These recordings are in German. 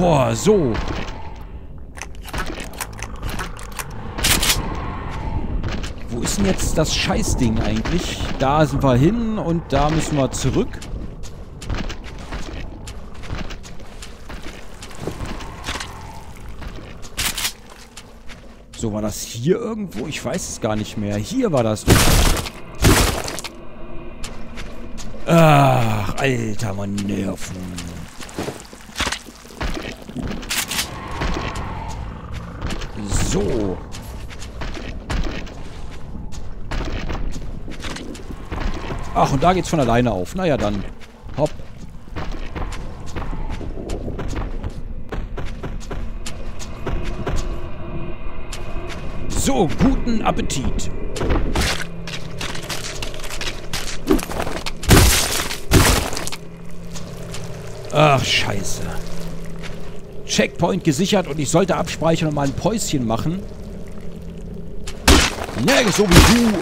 Boah, so. Wo ist denn jetzt das Scheißding eigentlich? Da sind wir hin und da müssen wir zurück. So, war das hier irgendwo? Ich weiß es gar nicht mehr. Hier war das. Ach, alter, man nerven. So. Ach, und da geht's von alleine auf. Naja, dann. Hopp. So, guten Appetit. Ach, scheiße. Checkpoint gesichert und ich sollte abspeichern und mal ein Päuschen machen. Ne, so wie du.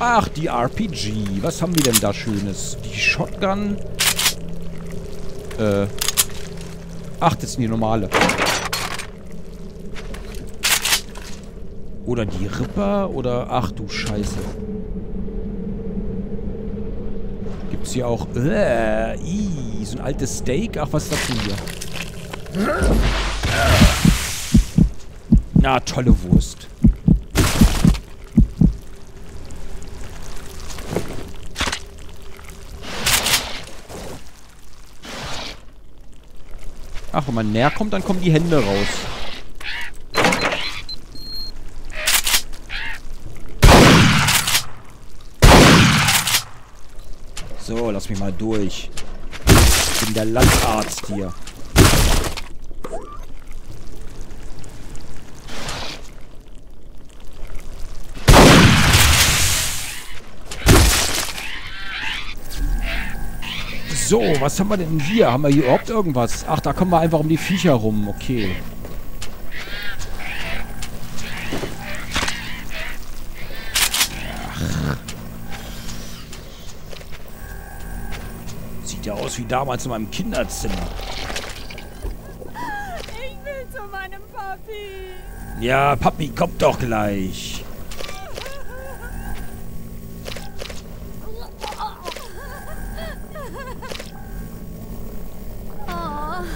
Ach, die RPG. Was haben wir denn da Schönes? Die Shotgun. Äh. Ach, das sind die normale. Oder die Ripper oder... Ach du Scheiße. Gibt's hier auch... Äh, ii, so ein altes Steak. Ach, was ist das denn hier? Na, tolle Wurst. Ach, wenn man näher kommt, dann kommen die Hände raus. So, lass mich mal durch. Ich bin der Landarzt hier. So, was haben wir denn hier? Haben wir hier überhaupt irgendwas? Ach, da kommen wir einfach um die Viecher rum. Okay. Ach. Sieht ja aus wie damals in meinem Kinderzimmer. Ich will zu meinem Papi. Ja, Papi, kommt doch gleich.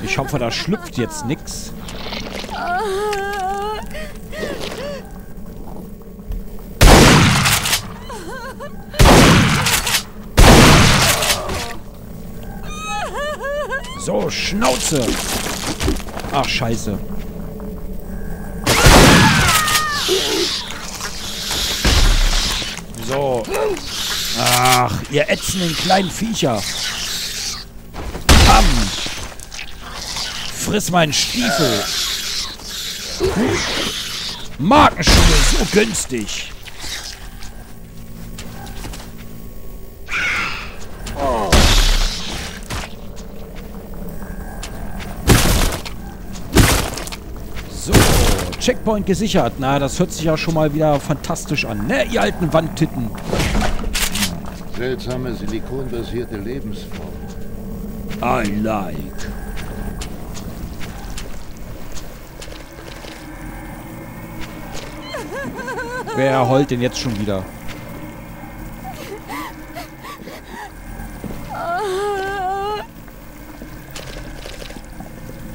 Ich hoffe, da schlüpft jetzt nix. So, Schnauze. Ach, scheiße. So. Ach, ihr ätzenden kleinen Viecher. Bam. Friss meinen Stiefel. Markenschuhe, so günstig. Checkpoint gesichert. Na, das hört sich ja schon mal wieder fantastisch an, ne, ihr alten Wandtitten? Seltsame silikonbasierte Lebensform. I like. Wer heult denn jetzt schon wieder?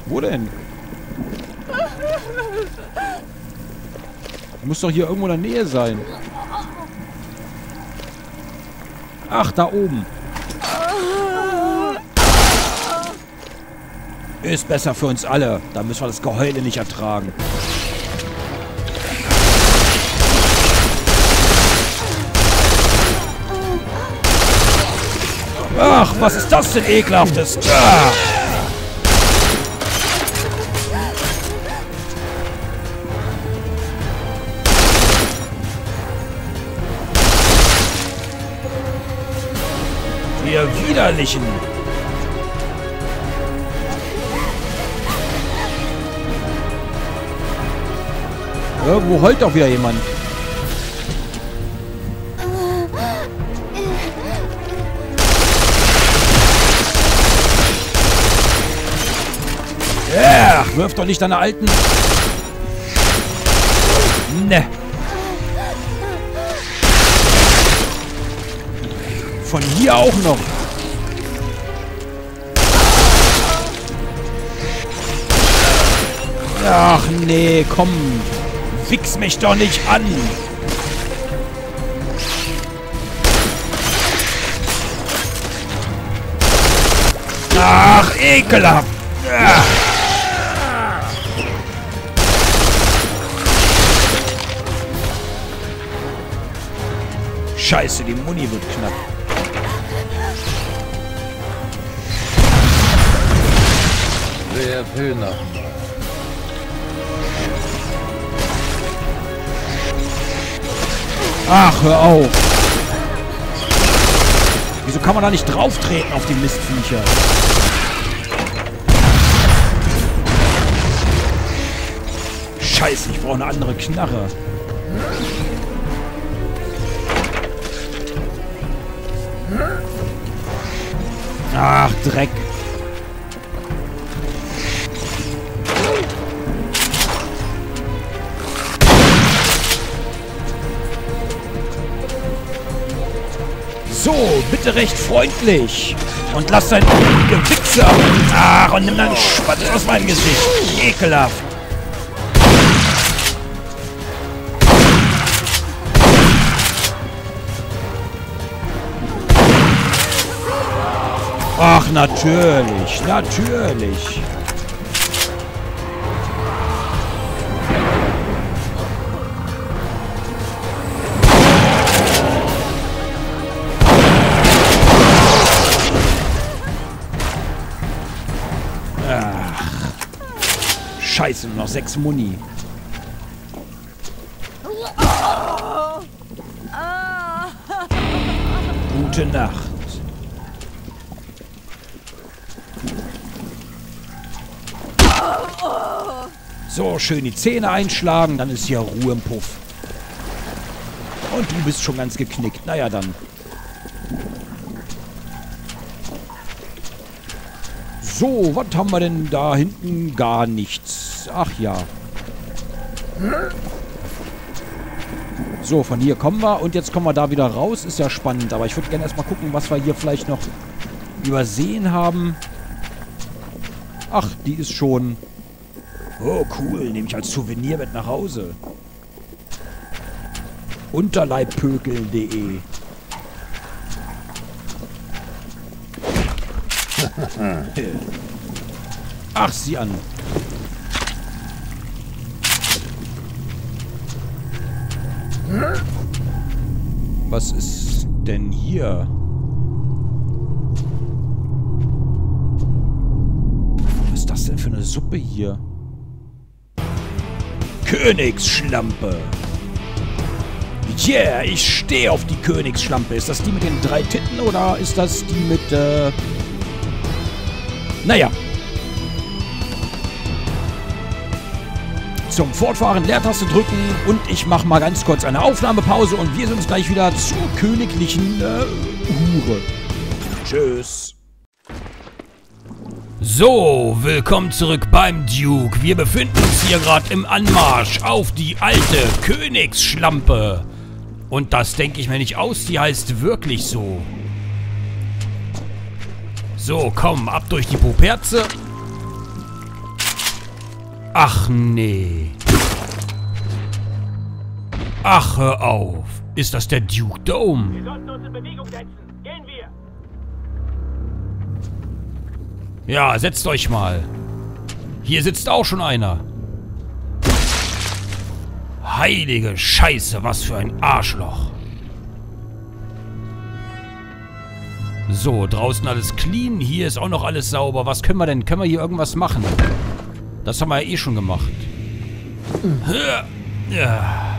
Wo denn? Muss doch hier irgendwo in der Nähe sein. Ach, da oben. Ist besser für uns alle. Da müssen wir das Geheule nicht ertragen. Ach, was ist das denn ekelhaftes? Ah. Widerlichen! Irgendwo heult doch wieder jemand. Wirf doch nicht deine alten... Ne. Von hier auch noch. Ach nee, komm. Fix mich doch nicht an. Ach, ekelhaft. Ach. Scheiße, die Muni wird knapp. Wer will noch Ach, hör auf. Wieso kann man da nicht drauf treten auf die Mistviecher? Scheiße, ich brauche eine andere Knarre. Ach, Dreck. So, bitte recht freundlich. Und lass dein Gewichse ab. Ach, und nimm deinen Spatz aus meinem Gesicht. Ekelhaft. Ach, natürlich. Natürlich. Scheiße, nur noch sechs Muni. Gute Nacht. So, schön die Zähne einschlagen, dann ist hier Ruhe im Puff. Und du bist schon ganz geknickt. Naja, dann. So, was haben wir denn da hinten? Gar nichts. Ach ja. So, von hier kommen wir. Und jetzt kommen wir da wieder raus. Ist ja spannend. Aber ich würde gerne erstmal gucken, was wir hier vielleicht noch übersehen haben. Ach, die ist schon... Oh, cool. Nehme ich als Souvenir mit nach Hause. Unterleibpökeln.de Ach, sieh an. Was ist denn hier? Was ist das denn für eine Suppe hier? Königsschlampe. Yeah, ich stehe auf die Königsschlampe. Ist das die mit den drei Titten oder ist das die mit, äh... Naja. Zum Fortfahren Leertaste drücken und ich mache mal ganz kurz eine Aufnahmepause und wir sehen uns gleich wieder zur königlichen äh, Hure. Tschüss. So, willkommen zurück beim Duke. Wir befinden uns hier gerade im Anmarsch auf die alte Königsschlampe. Und das denke ich mir nicht aus, die heißt wirklich so. So, komm, ab durch die Puperze. Ach nee. Ach, hör auf. Ist das der Duke Dome? Wir sollten uns in Bewegung setzen. Gehen wir. Ja, setzt euch mal. Hier sitzt auch schon einer. Heilige Scheiße, was für ein Arschloch. So, draußen alles clean. Hier ist auch noch alles sauber. Was können wir denn? Können wir hier irgendwas machen? Das haben wir ja eh schon gemacht. Ja.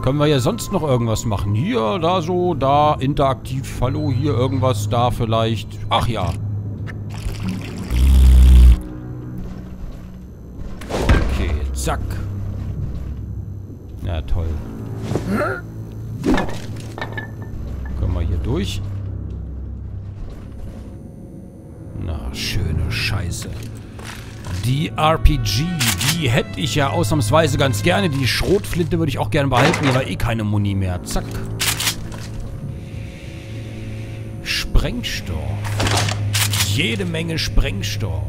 Können wir hier sonst noch irgendwas machen? Hier, da so, da, interaktiv. Hallo, hier irgendwas, da vielleicht. Ach ja. Okay, zack. Ja, toll. Die RPG, die hätte ich ja ausnahmsweise ganz gerne. Die Schrotflinte würde ich auch gerne behalten. Hier war eh keine Muni mehr. Zack. Sprengstoff. Jede Menge Sprengstoff.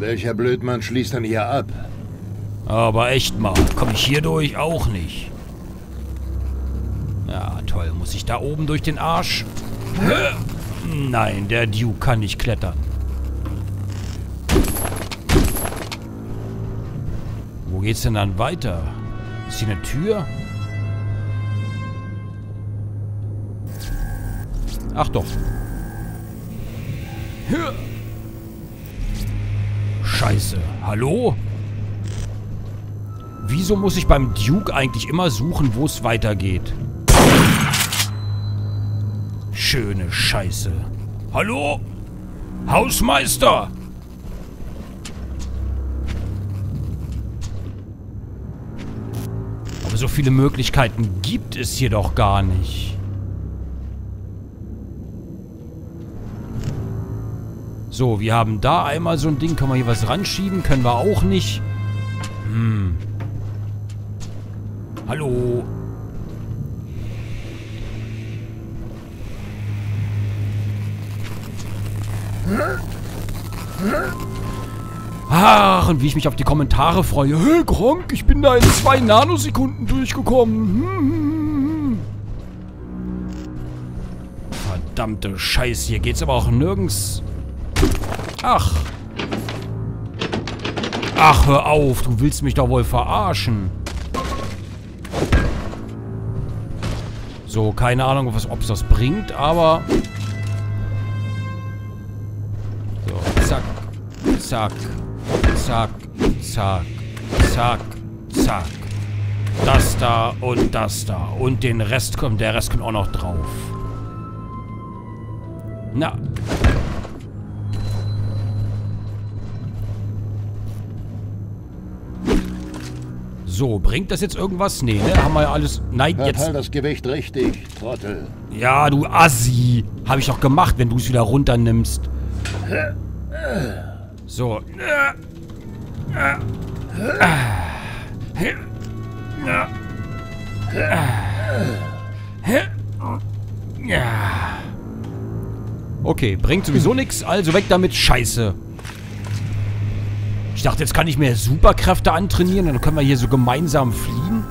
Welcher Blödmann schließt dann hier ab? Aber echt mal, komme ich hier durch? Auch nicht. Ja, toll. Muss ich da oben durch den Arsch? Nein, der Duke kann nicht klettern. Wo geht's denn dann weiter? Ist hier eine Tür? Ach doch. Scheiße. Hallo? Wieso muss ich beim Duke eigentlich immer suchen, wo es weitergeht? Schöne Scheiße. Hallo? Hausmeister! Aber so viele Möglichkeiten gibt es hier doch gar nicht. So, wir haben da einmal so ein Ding. Können wir hier was ranschieben? Können wir auch nicht. Hm. Hallo? Ach, und wie ich mich auf die Kommentare freue. Hey, Gronk, ich bin da in zwei Nanosekunden durchgekommen. Verdammte Scheiße, hier geht's aber auch nirgends... Ach. Ach, hör auf, du willst mich doch wohl verarschen. So, keine Ahnung, ob es das bringt, aber... zack, zack, zack, zack, zack. Das da und das da. Und den Rest kommt, der Rest kommt auch noch drauf. Na. So, bringt das jetzt irgendwas? Nee, ne? Haben wir ja alles... Nein, Verteil jetzt... das Gewicht richtig, Trottel. Ja, du Assi. Habe ich doch gemacht, wenn du es wieder runternimmst. So. Okay, bringt sowieso nichts, also weg damit. Scheiße. Ich dachte, jetzt kann ich mir Superkräfte antrainieren, dann können wir hier so gemeinsam fliegen.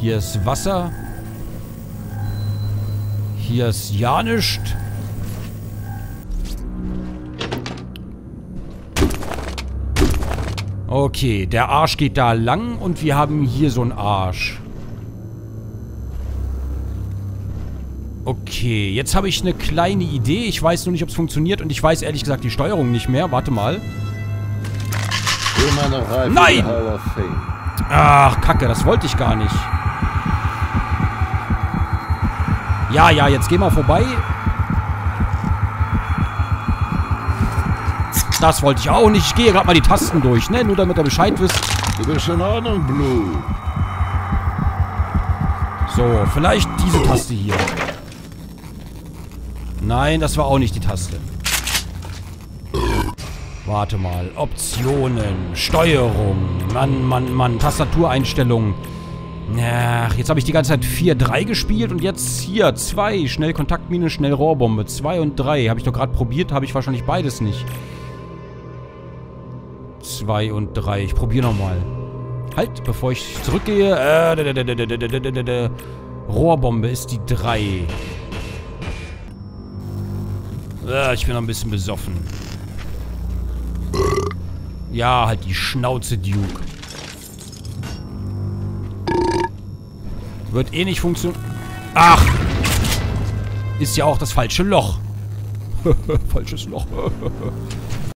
Hier ist Wasser. Hier ist ja nichts. Okay, der Arsch geht da lang und wir haben hier so einen Arsch. Okay, jetzt habe ich eine kleine Idee. Ich weiß nur nicht, ob es funktioniert und ich weiß ehrlich gesagt die Steuerung nicht mehr. Warte mal. Nein! Ach, Kacke, das wollte ich gar nicht. Ja, ja, jetzt geh mal vorbei. Das wollte ich auch nicht. Ich gehe gerade mal die Tasten durch, ne? Nur damit ihr Bescheid wisst. Du bist in Ordnung, Blue. So, vielleicht diese Taste hier. Nein, das war auch nicht die Taste. Warte mal. Optionen. Steuerung. Mann, Mann, Mann. Tastatureinstellungen. Ach, jetzt habe ich die ganze Zeit 4-3 gespielt und jetzt hier 2. Schnell Kontaktmine, schnell Rohrbombe. 2 und 3. Habe ich doch gerade probiert, habe ich wahrscheinlich beides nicht. 2 und 3. Ich probiere nochmal. Halt, bevor ich zurückgehe. Äh, Rohrbombe ist die 3. Äh, ich bin noch ein bisschen besoffen. Ja, halt die Schnauze, Duke. Wird eh nicht funktionieren. Ach! Ist ja auch das falsche Loch. Falsches Loch.